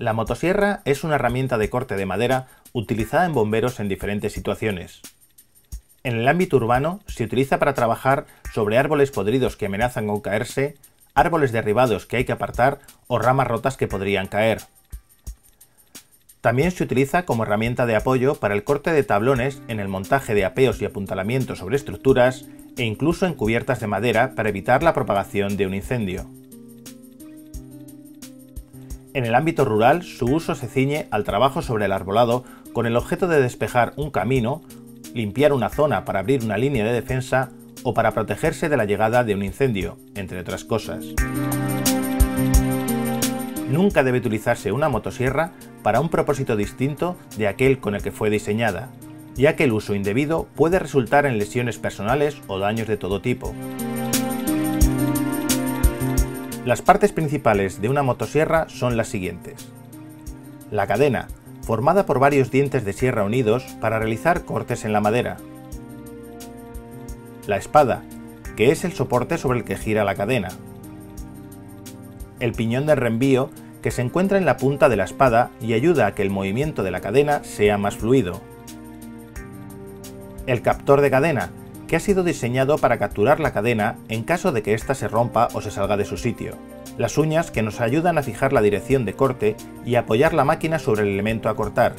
La motosierra es una herramienta de corte de madera utilizada en bomberos en diferentes situaciones. En el ámbito urbano se utiliza para trabajar sobre árboles podridos que amenazan con caerse, árboles derribados que hay que apartar o ramas rotas que podrían caer. También se utiliza como herramienta de apoyo para el corte de tablones en el montaje de apeos y apuntalamientos sobre estructuras e incluso en cubiertas de madera para evitar la propagación de un incendio. En el ámbito rural, su uso se ciñe al trabajo sobre el arbolado con el objeto de despejar un camino, limpiar una zona para abrir una línea de defensa o para protegerse de la llegada de un incendio, entre otras cosas. Nunca debe utilizarse una motosierra para un propósito distinto de aquel con el que fue diseñada, ya que el uso indebido puede resultar en lesiones personales o daños de todo tipo. Las partes principales de una motosierra son las siguientes. La cadena, formada por varios dientes de sierra unidos para realizar cortes en la madera. La espada, que es el soporte sobre el que gira la cadena. El piñón de reenvío, que se encuentra en la punta de la espada y ayuda a que el movimiento de la cadena sea más fluido. El captor de cadena, que ha sido diseñado para capturar la cadena en caso de que ésta se rompa o se salga de su sitio. Las uñas que nos ayudan a fijar la dirección de corte y apoyar la máquina sobre el elemento a cortar.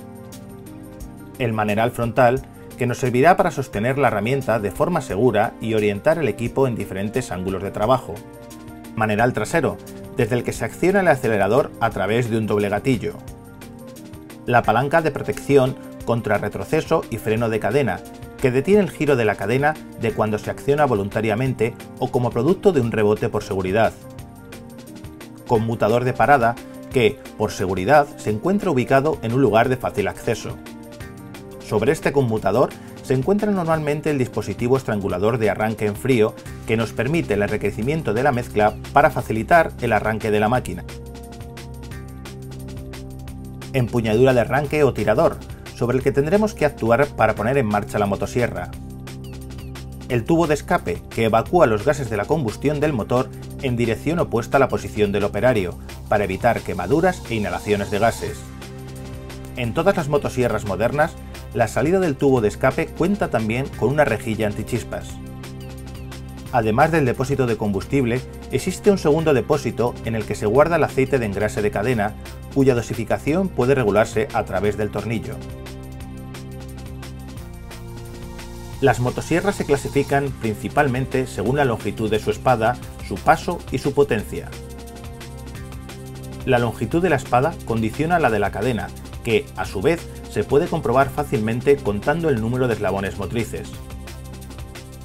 El maneral frontal, que nos servirá para sostener la herramienta de forma segura y orientar el equipo en diferentes ángulos de trabajo. Maneral trasero, desde el que se acciona el acelerador a través de un doble gatillo. La palanca de protección contra retroceso y freno de cadena, que detiene el giro de la cadena de cuando se acciona voluntariamente o como producto de un rebote por seguridad. Conmutador de parada que, por seguridad, se encuentra ubicado en un lugar de fácil acceso. Sobre este conmutador se encuentra normalmente el dispositivo estrangulador de arranque en frío que nos permite el enriquecimiento de la mezcla para facilitar el arranque de la máquina. Empuñadura de arranque o tirador, sobre el que tendremos que actuar para poner en marcha la motosierra. El tubo de escape, que evacúa los gases de la combustión del motor en dirección opuesta a la posición del operario, para evitar quemaduras e inhalaciones de gases. En todas las motosierras modernas, la salida del tubo de escape cuenta también con una rejilla antichispas. Además del depósito de combustible, existe un segundo depósito en el que se guarda el aceite de engrase de cadena, cuya dosificación puede regularse a través del tornillo. Las motosierras se clasifican principalmente según la longitud de su espada, su paso y su potencia. La longitud de la espada condiciona la de la cadena, que, a su vez, se puede comprobar fácilmente contando el número de eslabones motrices.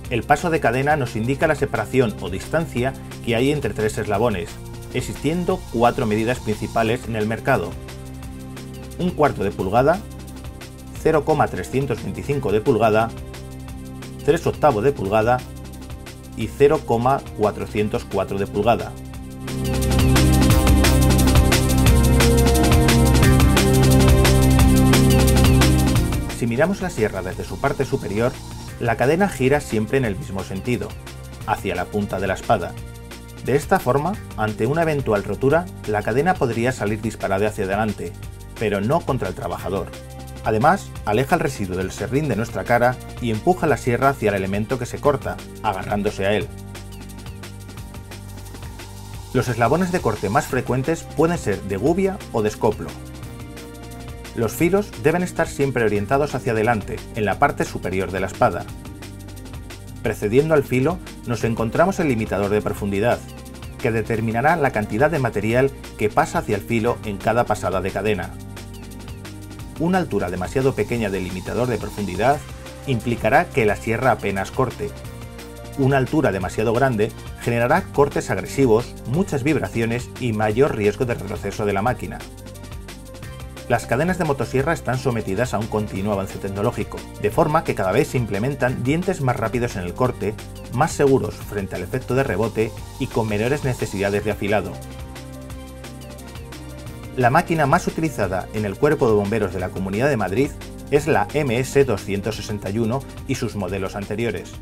El paso de cadena nos indica la separación o distancia que hay entre tres eslabones, existiendo cuatro medidas principales en el mercado. Un cuarto de pulgada, 0,325 de pulgada 3 octavos de pulgada y 0,404 de pulgada. Si miramos la sierra desde su parte superior, la cadena gira siempre en el mismo sentido, hacia la punta de la espada. De esta forma, ante una eventual rotura, la cadena podría salir disparada hacia adelante, pero no contra el trabajador. Además, aleja el residuo del serrín de nuestra cara y empuja la sierra hacia el elemento que se corta, agarrándose a él. Los eslabones de corte más frecuentes pueden ser de gubia o de escoplo. Los filos deben estar siempre orientados hacia adelante, en la parte superior de la espada. Precediendo al filo nos encontramos el limitador de profundidad, que determinará la cantidad de material que pasa hacia el filo en cada pasada de cadena una altura demasiado pequeña del limitador de profundidad implicará que la sierra apenas corte. Una altura demasiado grande generará cortes agresivos, muchas vibraciones y mayor riesgo de retroceso de la máquina. Las cadenas de motosierra están sometidas a un continuo avance tecnológico, de forma que cada vez se implementan dientes más rápidos en el corte, más seguros frente al efecto de rebote y con menores necesidades de afilado, la máquina más utilizada en el Cuerpo de Bomberos de la Comunidad de Madrid es la MS-261 y sus modelos anteriores.